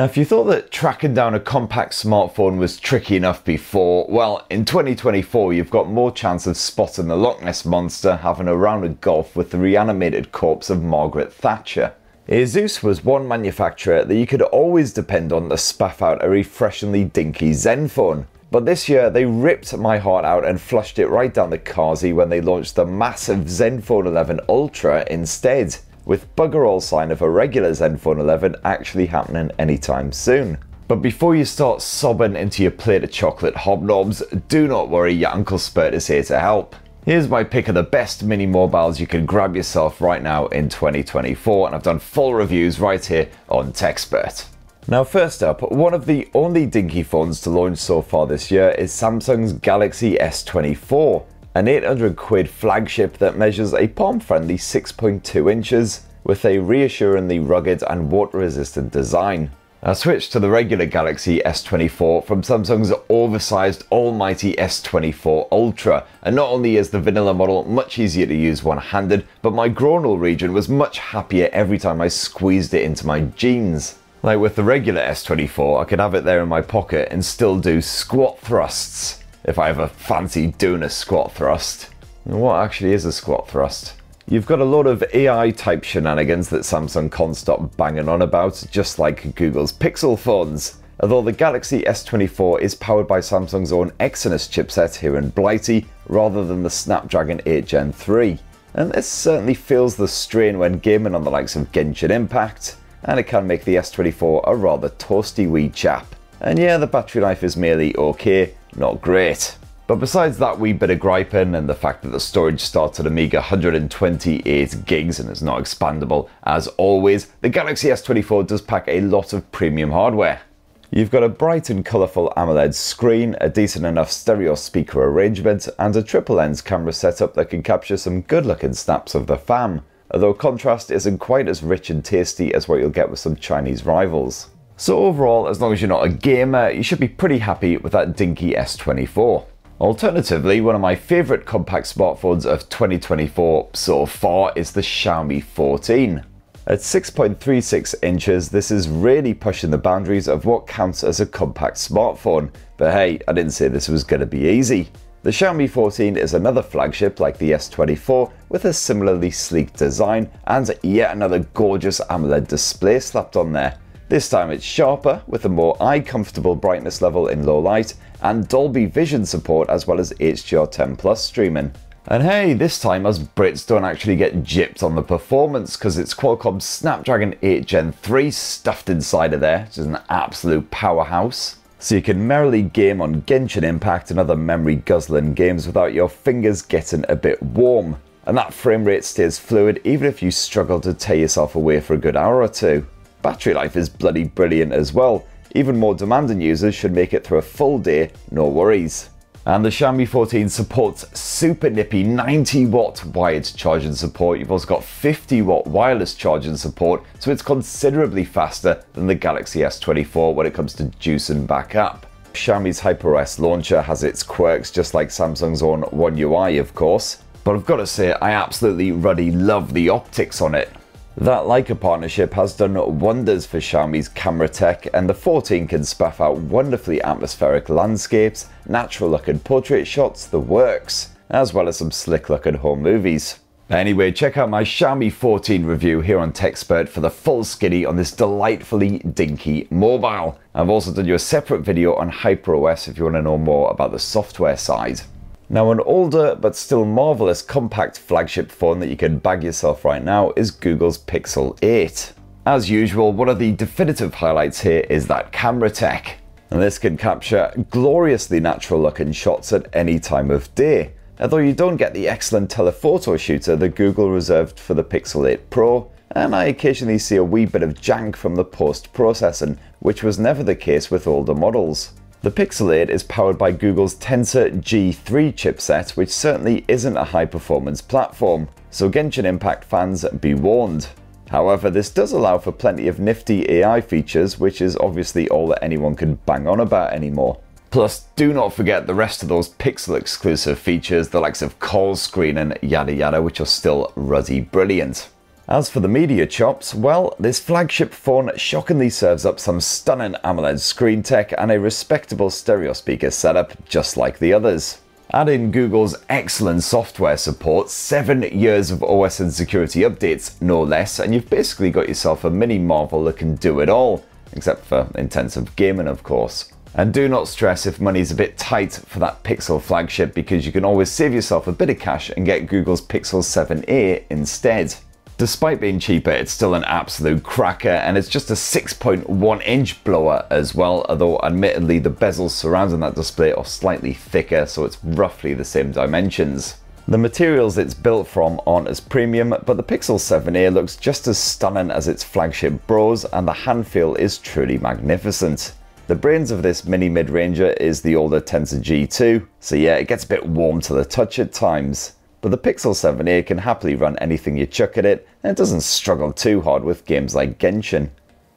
Now, if you thought that tracking down a compact smartphone was tricky enough before, well, in 2024 you've got more chance of spotting the Loch Ness Monster having a round of golf with the reanimated corpse of Margaret Thatcher. Asus was one manufacturer that you could always depend on to spaff out a refreshingly dinky Zenfone. But this year they ripped my heart out and flushed it right down the Kazi when they launched the massive Zenfone 11 Ultra instead with bugger all sign of a regular Zenfone 11 actually happening anytime soon. But before you start sobbing into your plate of chocolate hobnobs, do not worry, your Uncle Spurt is here to help. Here's my pick of the best mini mobiles you can grab yourself right now in 2024, and I've done full reviews right here on TechSpurt. Now, first up, one of the only dinky phones to launch so far this year is Samsung's Galaxy S24 an 800 quid flagship that measures a palm friendly 6.2 inches with a reassuringly rugged and water resistant design. I switched to the regular Galaxy S24 from Samsung's oversized almighty S24 Ultra, and not only is the vanilla model much easier to use one-handed, but my groinal region was much happier every time I squeezed it into my jeans. Like with the regular S24, I could have it there in my pocket and still do squat thrusts if I ever fancy doing a squat thrust. What actually is a squat thrust? You've got a lot of AI type shenanigans that Samsung can't stop banging on about, just like Google's Pixel phones. Although the Galaxy S24 is powered by Samsung's own Exynos chipset here in Blighty, rather than the Snapdragon 8 Gen 3. And this certainly feels the strain when gaming on the likes of Genshin Impact, and it can make the S24 a rather toasty wee chap. And yeah, the battery life is merely okay, not great. But besides that wee bit of griping and the fact that the storage starts at a meager 128 gigs and is not expandable, as always, the Galaxy S24 does pack a lot of premium hardware. You've got a bright and colourful AMOLED screen, a decent enough stereo speaker arrangement, and a triple lens camera setup that can capture some good looking snaps of the fam, although contrast isn't quite as rich and tasty as what you'll get with some Chinese rivals. So overall, as long as you're not a gamer, you should be pretty happy with that dinky S24. Alternatively, one of my favourite compact smartphones of 2024 so far is the Xiaomi 14. At 6.36 inches, this is really pushing the boundaries of what counts as a compact smartphone. But hey, I didn't say this was going to be easy. The Xiaomi 14 is another flagship like the S24 with a similarly sleek design and yet another gorgeous AMOLED display slapped on there. This time it's sharper with a more eye comfortable brightness level in low light and Dolby Vision support as well as HDR10 Plus streaming. And hey, this time us Brits don't actually get gypped on the performance because it's Qualcomm's Snapdragon 8 Gen 3 stuffed inside of there, which is an absolute powerhouse. So you can merrily game on Genshin Impact and other memory guzzling games without your fingers getting a bit warm. And that frame rate stays fluid even if you struggle to tear yourself away for a good hour or two. Battery life is bloody brilliant as well. Even more demanding users should make it through a full day, no worries. And the Xiaomi 14 supports super nippy 90 watt wired charging support. You've also got 50 watt wireless charging support, so it's considerably faster than the Galaxy S24 when it comes to juicing back up. Xiaomi's HyperOS launcher has its quirks just like Samsung's own One UI of course, but I've got to say I absolutely ruddy love the optics on it. That Leica partnership has done wonders for Xiaomi's camera tech, and the 14 can spaff out wonderfully atmospheric landscapes, natural looking portrait shots, the works, as well as some slick looking home movies. Anyway, check out my Xiaomi 14 review here on TechSpurt for the full skinny on this delightfully dinky mobile. I've also done you a separate video on HyperOS if you want to know more about the software side. Now an older but still marvellous compact flagship phone that you can bag yourself right now is Google's Pixel 8. As usual, one of the definitive highlights here is that camera tech. And this can capture gloriously natural looking shots at any time of day. Although you don't get the excellent telephoto shooter that Google reserved for the Pixel 8 Pro, and I occasionally see a wee bit of jank from the post-processing, which was never the case with older models. The Pixel 8 is powered by Google's Tensor G3 chipset, which certainly isn't a high performance platform, so Genshin Impact fans be warned. However, this does allow for plenty of nifty AI features, which is obviously all that anyone can bang on about anymore. Plus, do not forget the rest of those Pixel exclusive features, the likes of call screen and yada yada, which are still ruddy brilliant. As for the media chops, well, this flagship phone shockingly serves up some stunning AMOLED screen tech and a respectable stereo speaker setup just like the others. Add in Google's excellent software support, 7 years of OS and security updates, no less, and you've basically got yourself a mini marvel that can do it all, except for intensive gaming, of course. And do not stress if money's a bit tight for that Pixel flagship because you can always save yourself a bit of cash and get Google's Pixel 7a instead. Despite being cheaper, it's still an absolute cracker and it's just a 6.1 inch blower as well, although admittedly the bezels surrounding that display are slightly thicker, so it's roughly the same dimensions. The materials it's built from aren't as premium, but the Pixel 7a looks just as stunning as its flagship bros and the hand feel is truly magnificent. The brains of this mini mid-ranger is the older Tensor G2, so yeah, it gets a bit warm to the touch at times but the Pixel 7a can happily run anything you chuck at it and it doesn't struggle too hard with games like Genshin.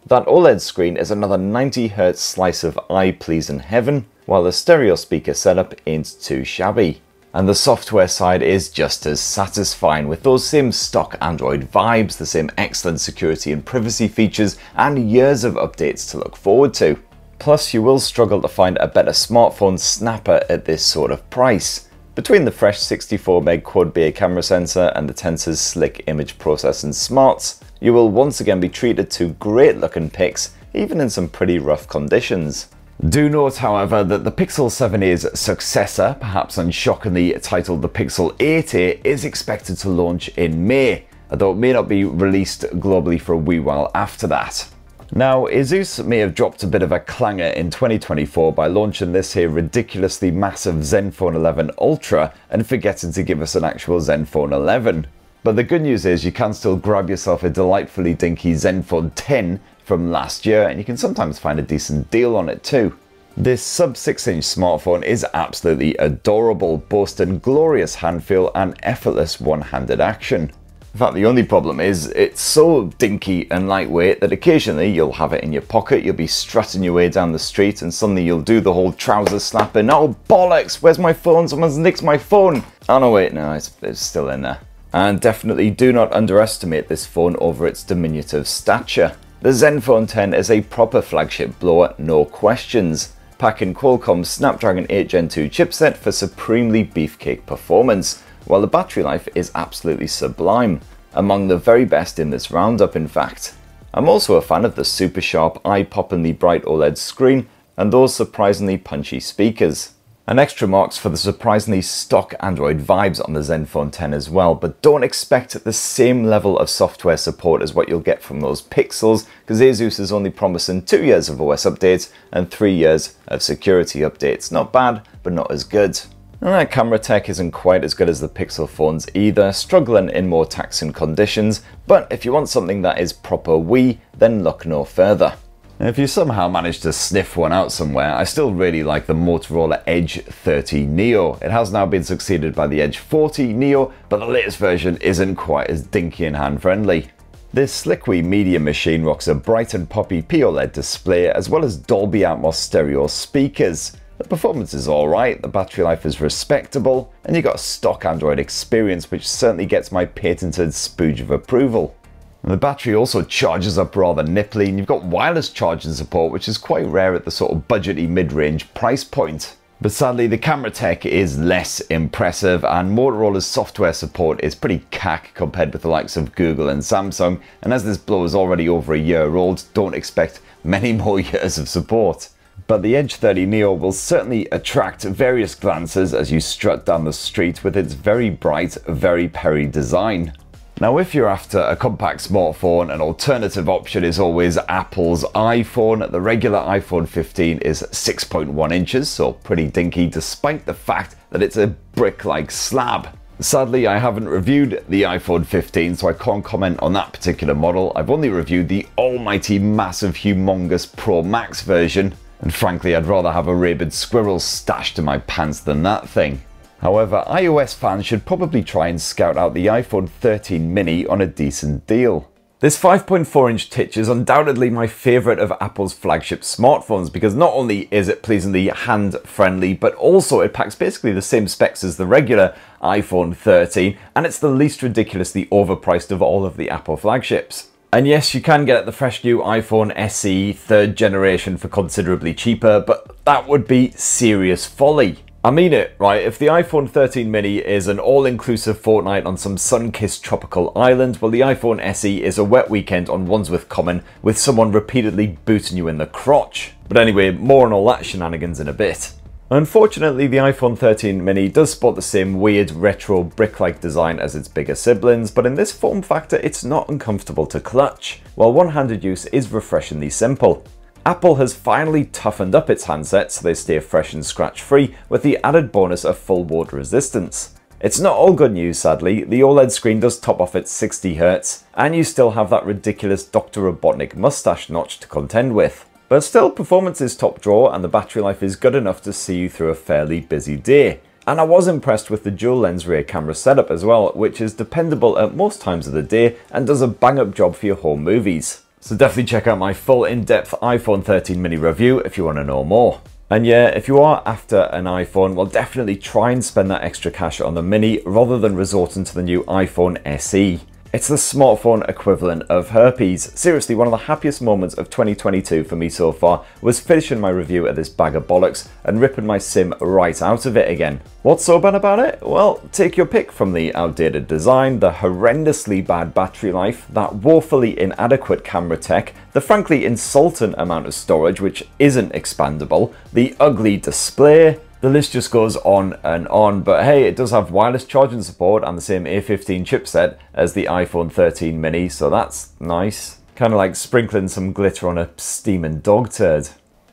That OLED screen is another 90Hz slice of eye pleasing heaven, while the stereo speaker setup ain't too shabby. And the software side is just as satisfying with those same stock Android vibes, the same excellent security and privacy features, and years of updates to look forward to. Plus, you will struggle to find a better smartphone snapper at this sort of price. Between the fresh 64meg quad Bayer camera sensor and the Tensor's slick image processing smarts, you will once again be treated to great looking pics, even in some pretty rough conditions. Do note, however, that the Pixel 7a's successor, perhaps unshockingly titled the Pixel 8a, is expected to launch in May, although it may not be released globally for a wee while after that. Now, Asus may have dropped a bit of a clanger in 2024 by launching this here ridiculously massive Zenfone 11 Ultra and forgetting to give us an actual Zenfone 11. But the good news is you can still grab yourself a delightfully dinky Zenfone 10 from last year and you can sometimes find a decent deal on it too. This sub 6 inch smartphone is absolutely adorable, boasting glorious hand feel and effortless one-handed action. In fact, the only problem is it's so dinky and lightweight that occasionally you'll have it in your pocket, you'll be strutting your way down the street and suddenly you'll do the whole trouser slapping. Oh bollocks, where's my phone? Someone's nicked my phone. Oh no, wait, no, it's, it's still in there. And definitely do not underestimate this phone over its diminutive stature. The Zenfone 10 is a proper flagship blower, no questions packing Qualcomm's Snapdragon 8 Gen 2 chipset for supremely beefcake performance while the battery life is absolutely sublime, among the very best in this roundup in fact. I'm also a fan of the super sharp eye-poppingly bright OLED screen and those surprisingly punchy speakers. An extra marks for the surprisingly stock Android vibes on the Zenfone 10 as well, but don't expect the same level of software support as what you'll get from those Pixels, because Asus is only promising 2 years of OS updates and 3 years of security updates. Not bad, but not as good. And that camera tech isn't quite as good as the Pixel phones either, struggling in more taxing conditions, but if you want something that is proper wee, then look no further. If you somehow manage to sniff one out somewhere, I still really like the Motorola Edge 30 Neo. It has now been succeeded by the Edge 40 Neo, but the latest version isn't quite as dinky and hand-friendly. This Slickwii media machine rocks a bright and poppy POLED display as well as Dolby Atmos stereo speakers. The performance is alright, the battery life is respectable, and you've got a stock Android experience which certainly gets my patented spooge of approval. the battery also charges up rather nipply and you've got wireless charging support which is quite rare at the sort of budgety mid-range price point. But sadly the camera tech is less impressive and Motorola's software support is pretty cack compared with the likes of Google and Samsung and as this blow is already over a year old don't expect many more years of support but the Edge 30 Neo will certainly attract various glances as you strut down the street with its very bright, very Perry design. Now if you're after a compact smartphone, an alternative option is always Apple's iPhone. The regular iPhone 15 is 6.1 inches, so pretty dinky despite the fact that it's a brick-like slab. Sadly, I haven't reviewed the iPhone 15, so I can't comment on that particular model. I've only reviewed the almighty massive humongous Pro Max version, and frankly, I'd rather have a rabid squirrel stashed in my pants than that thing. However, iOS fans should probably try and scout out the iPhone 13 mini on a decent deal. This 5.4 inch Titch is undoubtedly my favourite of Apple's flagship smartphones because not only is it pleasingly hand friendly, but also it packs basically the same specs as the regular iPhone 13 and it's the least ridiculously overpriced of all of the Apple flagships. And yes, you can get the fresh new iPhone SE third generation for considerably cheaper, but that would be serious folly. I mean it, right? If the iPhone 13 mini is an all-inclusive fortnight on some sun-kissed tropical island, well the iPhone SE is a wet weekend on Wandsworth Common with someone repeatedly booting you in the crotch. But anyway, more on all that shenanigans in a bit. Unfortunately, the iPhone 13 mini does sport the same weird retro brick-like design as its bigger siblings, but in this form factor it's not uncomfortable to clutch, while one-handed use is refreshingly simple. Apple has finally toughened up its handsets so they stay fresh and scratch free with the added bonus of full water resistance. It's not all good news sadly, the OLED screen does top off at 60Hz and you still have that ridiculous Dr. Robotnik mustache notch to contend with. But still, performance is top drawer and the battery life is good enough to see you through a fairly busy day. And I was impressed with the dual lens rear camera setup as well, which is dependable at most times of the day and does a bang up job for your home movies. So definitely check out my full in-depth iPhone 13 mini review if you want to know more. And yeah, if you are after an iPhone, well definitely try and spend that extra cash on the mini rather than resorting to the new iPhone SE. It's the smartphone equivalent of herpes. Seriously, one of the happiest moments of 2022 for me so far was finishing my review of this bag of bollocks and ripping my sim right out of it again. What's so bad about it? Well, take your pick from the outdated design, the horrendously bad battery life, that woefully inadequate camera tech, the frankly insulting amount of storage which isn't expandable, the ugly display, the list just goes on and on, but hey, it does have wireless charging support and the same A15 chipset as the iPhone 13 mini, so that's nice. Kind of like sprinkling some glitter on a steaming dog turd.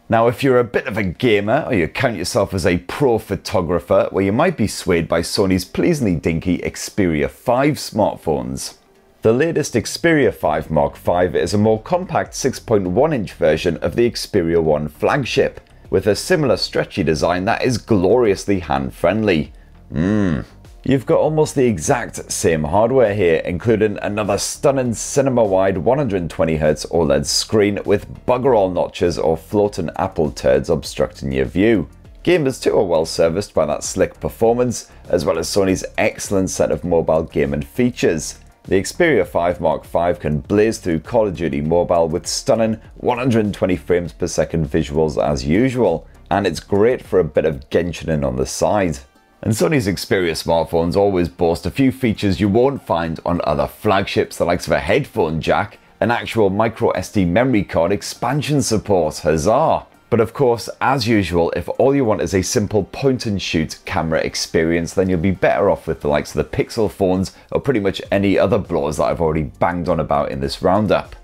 Now, if you're a bit of a gamer or you count yourself as a pro photographer, well, you might be swayed by Sony's pleasingly dinky Xperia 5 smartphones. The latest Xperia 5 Mark V is a more compact 6.1 inch version of the Xperia 1 flagship with a similar stretchy design that is gloriously hand-friendly. Mmm. You've got almost the exact same hardware here, including another stunning cinema-wide 120Hz OLED screen with bugger all notches or floating apple turds obstructing your view. Gamers too are well serviced by that slick performance, as well as Sony's excellent set of mobile gaming features. The Xperia 5 Mark V can blaze through Call of Duty Mobile with stunning 120 frames per second visuals as usual, and it's great for a bit of Genshin on the side. And Sony's Xperia smartphones always boast a few features you won't find on other flagships, the likes of a headphone jack, an actual micro SD memory card expansion support, huzzah! But of course, as usual, if all you want is a simple point and shoot camera experience, then you'll be better off with the likes of the Pixel phones or pretty much any other blowers that I've already banged on about in this roundup.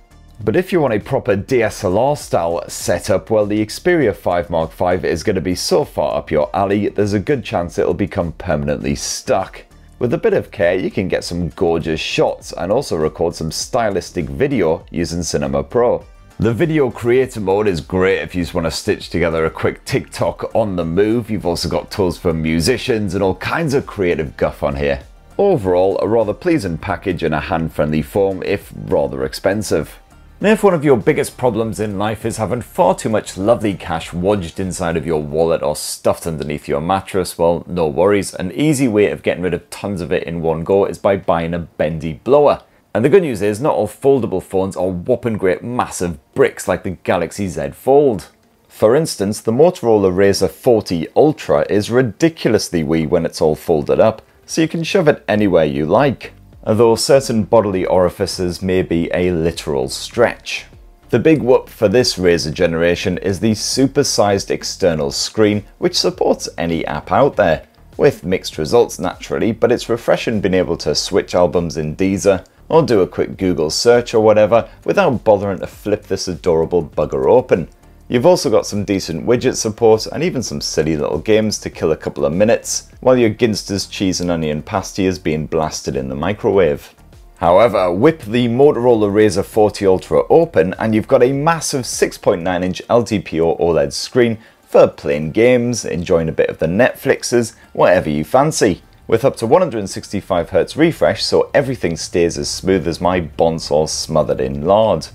But if you want a proper DSLR style setup, well the Xperia 5 Mark V is going to be so far up your alley, there's a good chance it'll become permanently stuck. With a bit of care, you can get some gorgeous shots and also record some stylistic video using Cinema Pro. The video creator mode is great if you just want to stitch together a quick TikTok on the move. You've also got tools for musicians and all kinds of creative guff on here. Overall, a rather pleasing package in a hand-friendly form, if rather expensive. Now if one of your biggest problems in life is having far too much lovely cash wedged inside of your wallet or stuffed underneath your mattress, well, no worries. An easy way of getting rid of tons of it in one go is by buying a bendy blower. And the good news is not all foldable phones are whopping great massive bricks like the Galaxy Z Fold. For instance, the Motorola Razr 40 Ultra is ridiculously wee when it's all folded up, so you can shove it anywhere you like, although certain bodily orifices may be a literal stretch. The big whoop for this Razr generation is the super-sized external screen which supports any app out there, with mixed results naturally, but it's refreshing being able to switch albums in Deezer, or do a quick Google search or whatever without bothering to flip this adorable bugger open. You've also got some decent widget support and even some silly little games to kill a couple of minutes while your Ginster's cheese and onion pasty is being blasted in the microwave. However, whip the Motorola Razr 40 Ultra open and you've got a massive 6.9 inch LTPO OLED screen for playing games, enjoying a bit of the Netflixes, whatever you fancy. With up to 165Hz refresh so everything stays as smooth as my Bonsall smothered in lard.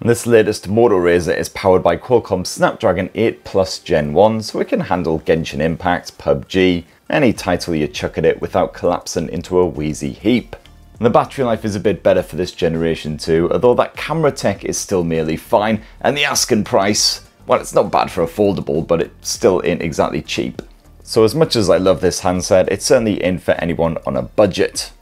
This latest Moto Razr is powered by Qualcomm Snapdragon 8 Plus Gen 1 so it can handle Genshin Impact, PUBG, any title you chuck at it without collapsing into a wheezy heap. The battery life is a bit better for this generation too, although that camera tech is still merely fine, and the asking price, well it's not bad for a foldable, but it still ain't exactly cheap. So as much as I love this handset, it's certainly in for anyone on a budget.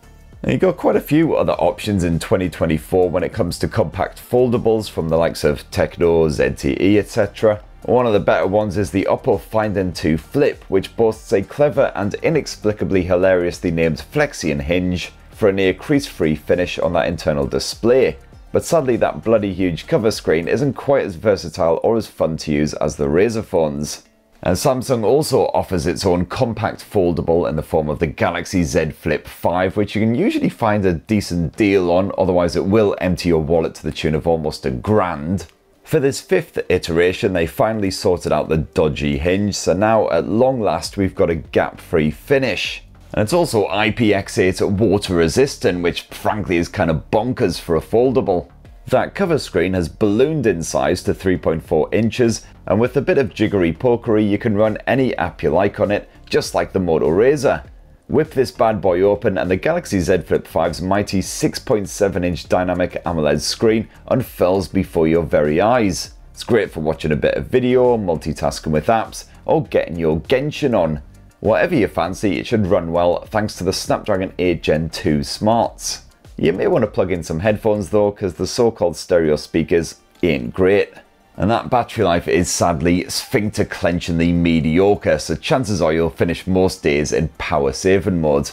You've got quite a few other options in 2024 when it comes to compact foldables from the likes of Tecno, ZTE, etc. One of the better ones is the Oppo Find N2 Flip, which boasts a clever and inexplicably hilariously named Flexion hinge for a near crease-free finish on that internal display. But sadly that bloody huge cover screen isn't quite as versatile or as fun to use as the Razr phones. And Samsung also offers its own compact foldable in the form of the Galaxy Z Flip 5, which you can usually find a decent deal on, otherwise it will empty your wallet to the tune of almost a grand. For this fifth iteration, they finally sorted out the dodgy hinge, so now at long last we've got a gap-free finish. And it's also IPX8 water resistant, which frankly is kind of bonkers for a foldable. That cover screen has ballooned in size to 3.4 inches, and with a bit of jiggery pokery you can run any app you like on it, just like the Moto Razr. Whip this bad boy open and the Galaxy Z Flip 5's mighty 6.7 inch dynamic AMOLED screen unfurls before your very eyes. It's great for watching a bit of video, multitasking with apps, or getting your Genshin on. Whatever you fancy, it should run well thanks to the Snapdragon 8 Gen 2 smarts. You may want to plug in some headphones though, because the so-called stereo speakers ain't great. And that battery life is sadly sphincter clenchingly mediocre, so chances are you'll finish most days in power saving mode.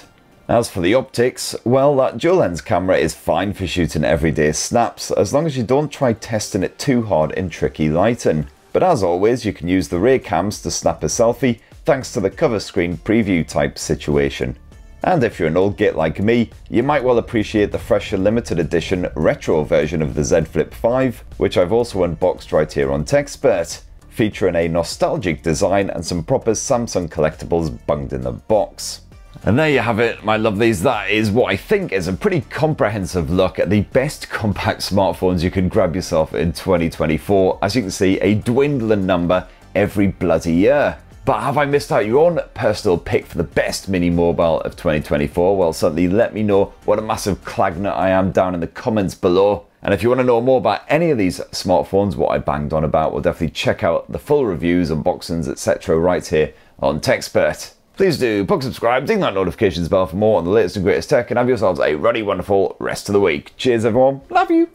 As for the optics, well that dual lens camera is fine for shooting everyday snaps, as long as you don't try testing it too hard in tricky lighting. But as always, you can use the rear cams to snap a selfie, thanks to the cover screen preview type situation. And if you're an old git like me, you might well appreciate the fresher limited edition retro version of the Z Flip 5, which I've also unboxed right here on TechSpurt, featuring a nostalgic design and some proper Samsung collectibles bunged in the box. And there you have it, my lovelies. That is what I think is a pretty comprehensive look at the best compact smartphones you can grab yourself in 2024. As you can see, a dwindling number every bloody year. But have I missed out your own personal pick for the best mini mobile of 2024? Well, certainly let me know what a massive clagnut I am down in the comments below. And if you want to know more about any of these smartphones, what I banged on about, well, definitely check out the full reviews, unboxings, etc. right here on TechSpurt. Please do book subscribe, ding that notifications bell for more on the latest and greatest tech, and have yourselves a ruddy, wonderful rest of the week. Cheers, everyone. Love you.